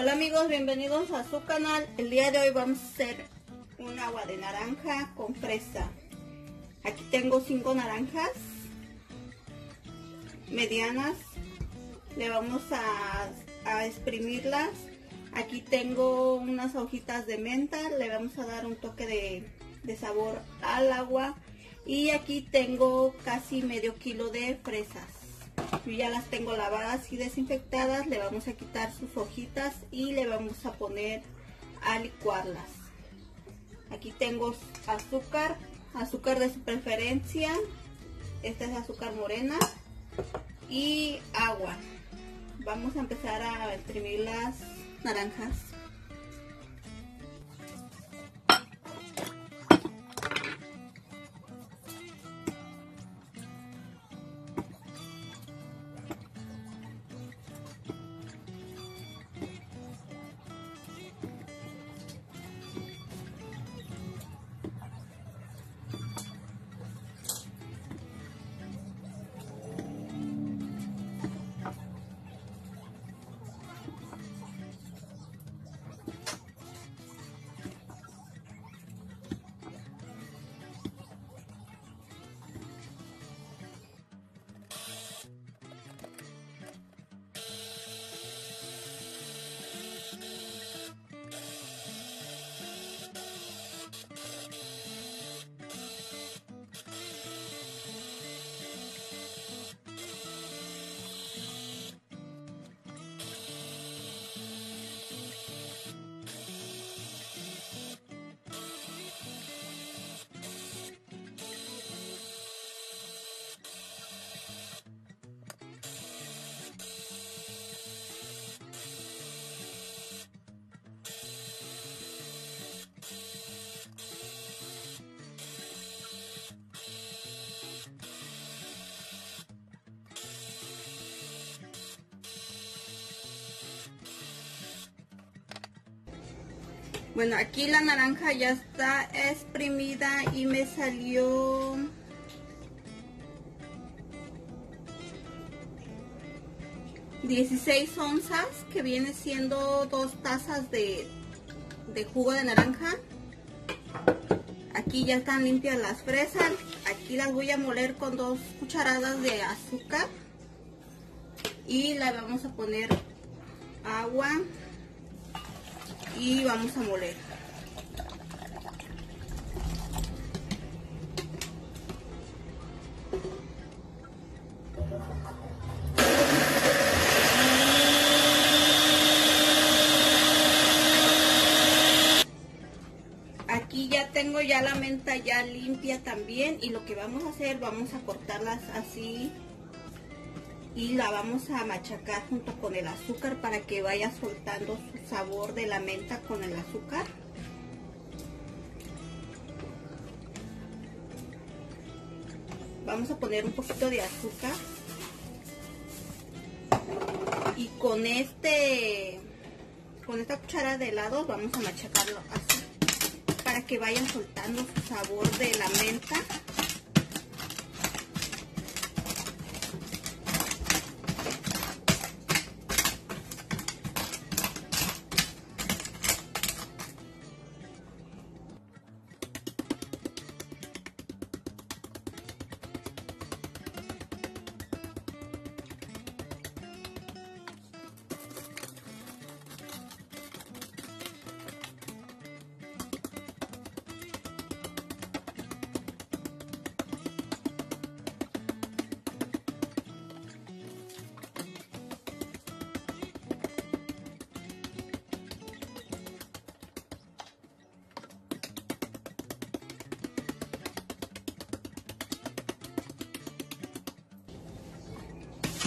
Hola amigos, bienvenidos a su canal. El día de hoy vamos a hacer un agua de naranja con fresa. Aquí tengo cinco naranjas medianas. Le vamos a, exprimirlas. Aquí tengo unas hojitas de menta. Le vamos a dar un toque de sabor al agua. Y aquí tengo casi medio kilo de fresas. Yo ya las tengo lavadas y desinfectadas. Le vamos a quitar sus hojitas y le vamos a poner a licuarlas. Aquí tengo azúcar, azúcar de su preferencia. Esta es azúcar morena y agua. Vamos a empezar a exprimir las naranjas. Bueno, aquí la naranja ya está exprimida y me salió... ...16 onzas, que viene siendo dos tazas de, de jugo de naranja. Aquí ya están limpias las fresas. Aquí las voy a moler con dos cucharadas de azúcar. Y le vamos a poner agua y vamos a moler. Aquí ya tengo ya la menta ya limpia también y lo que vamos a hacer, vamos a cortarlas así y la vamos a machacar junto con el azúcar para que vaya soltando su sabor de la menta con el azúcar. Vamos a poner un poquito de azúcar y con este con esta cuchara de helado vamos a machacarlo así para que vayan soltando su sabor de la menta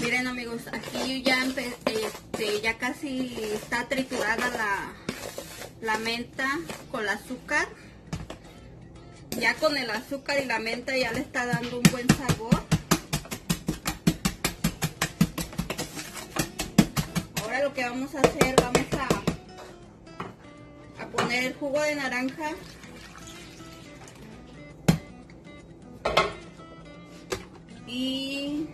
Miren amigos, aquí ya, este, ya casi está triturada la, la menta con el azúcar. Ya con el azúcar y la menta ya le está dando un buen sabor. Ahora lo que vamos a hacer, vamos a, a poner el jugo de naranja y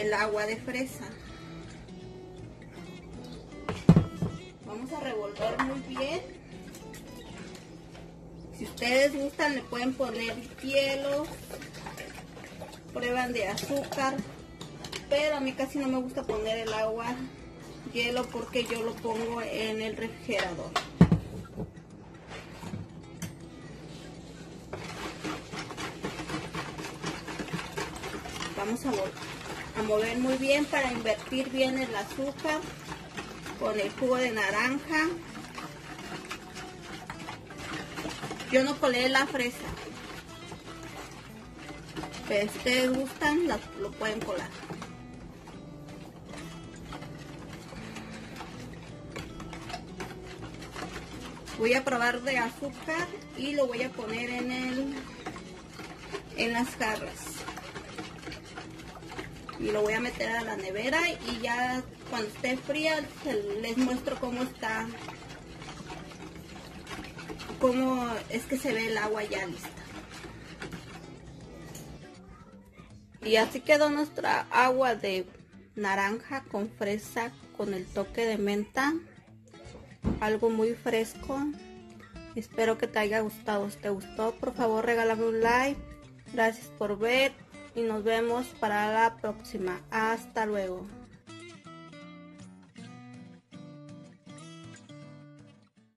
el agua de fresa. mover muy bien. Si ustedes gustan le pueden poner hielo, prueban de azúcar, pero a mí casi no me gusta poner el agua hielo porque yo lo pongo en el refrigerador. Vamos a, a mover muy bien para invertir bien el azúcar con el jugo de naranja. Yo no colé la fresa. Pero si ustedes gustan, lo pueden colar. Voy a probar de azúcar y lo voy a poner en el en las jarras y lo voy a meter a la nevera y ya cuando esté fría les muestro cómo está cómo es que se ve el agua ya lista. Y así quedó nuestra agua de naranja con fresa con el toque de menta algo muy fresco. Espero que te haya gustado. Si te gustó por favor regálame un like. Gracias por ver y nos vemos para la próxima. Hasta luego.